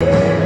Yeah.